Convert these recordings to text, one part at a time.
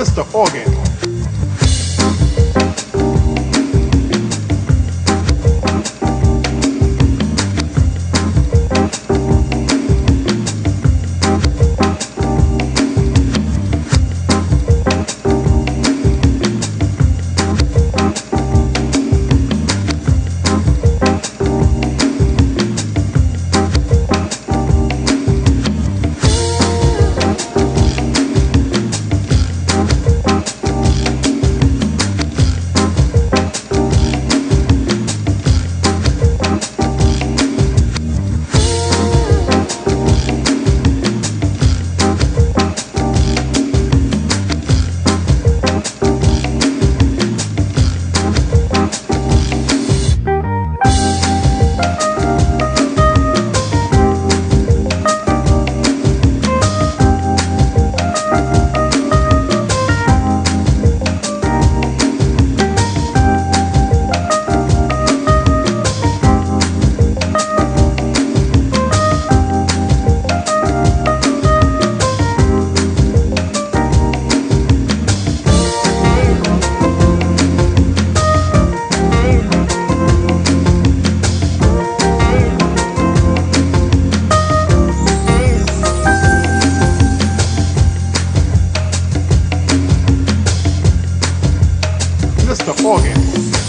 Mr. Organ. Mr. Organic.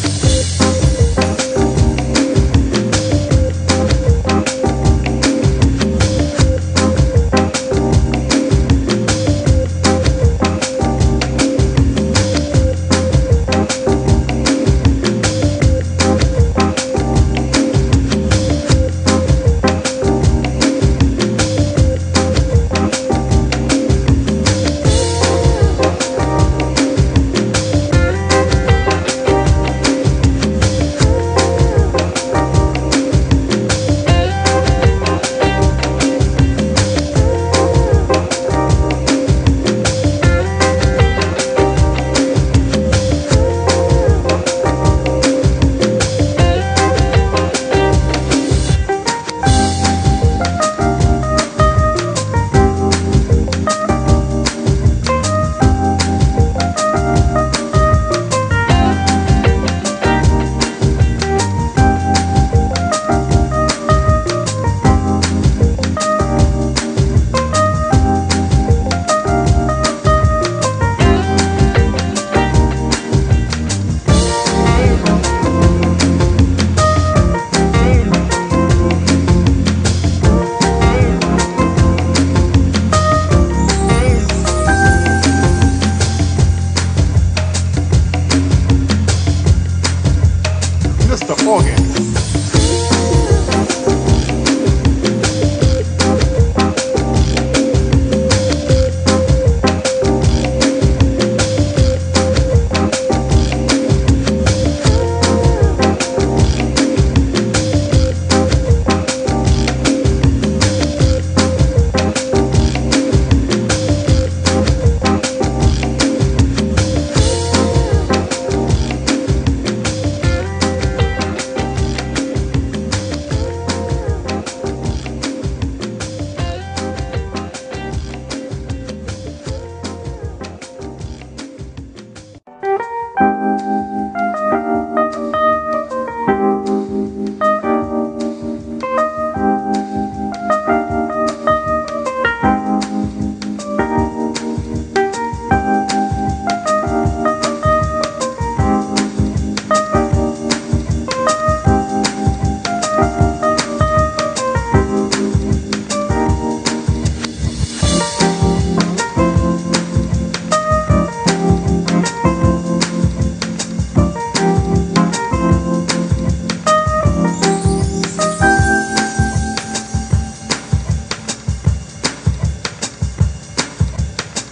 Mr. Organic.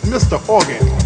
Mr. Organic.